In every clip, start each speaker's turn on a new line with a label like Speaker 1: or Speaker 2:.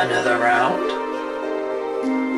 Speaker 1: Another round.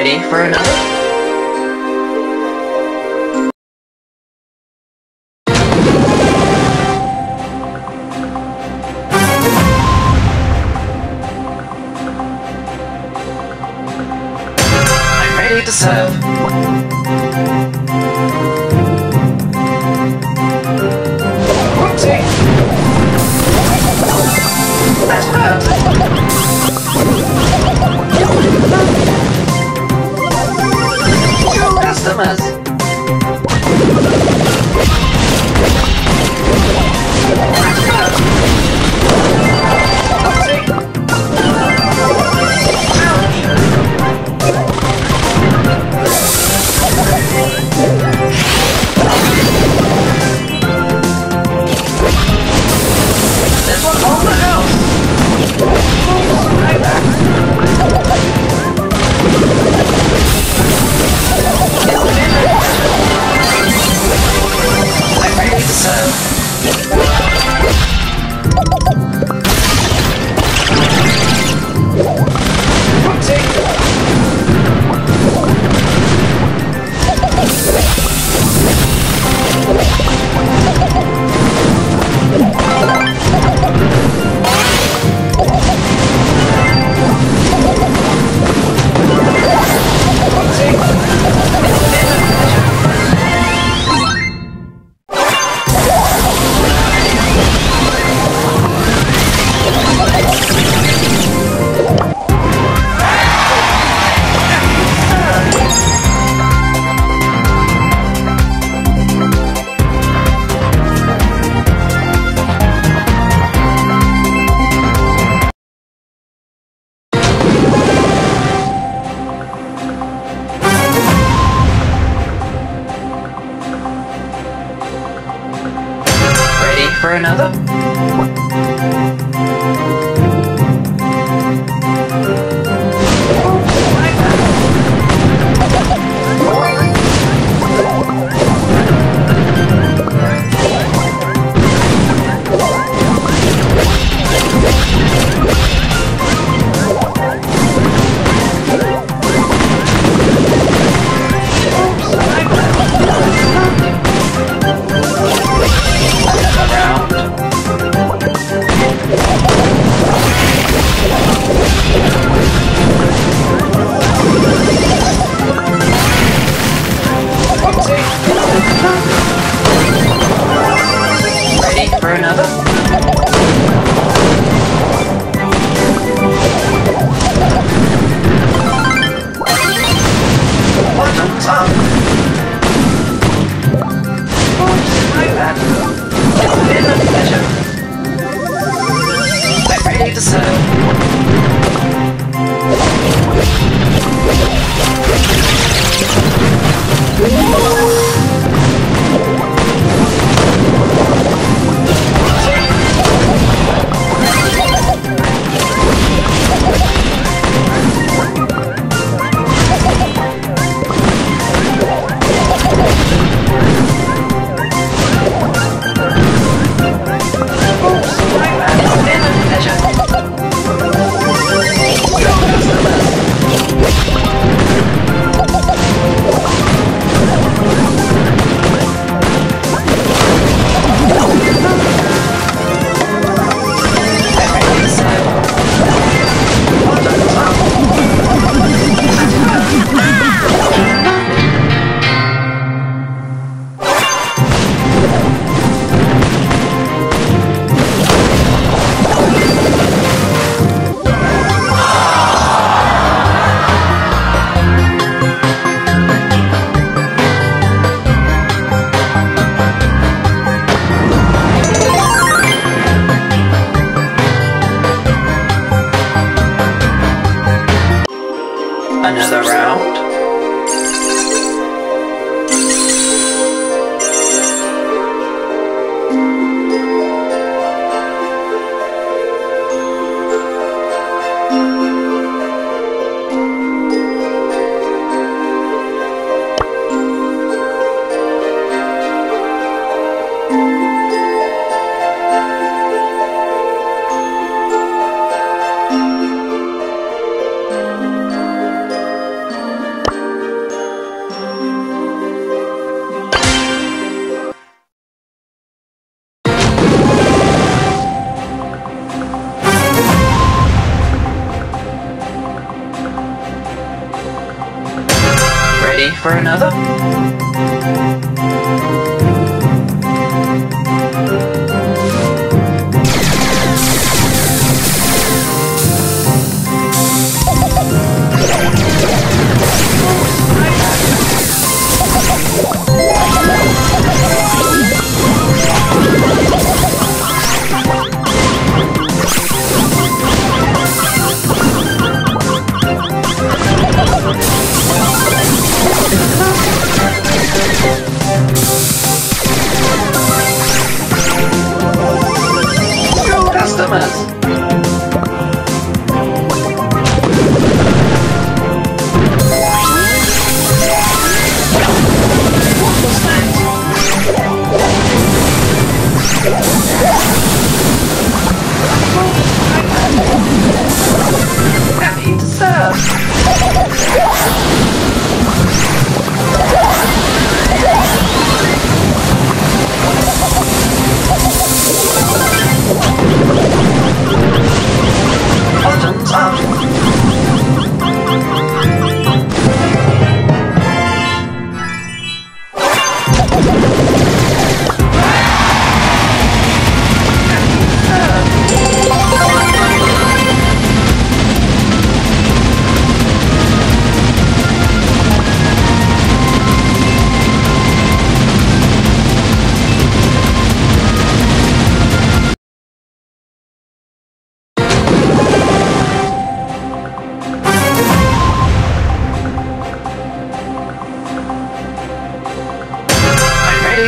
Speaker 1: Ready for another? To serve. plunge the room. Thank you.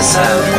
Speaker 1: this out.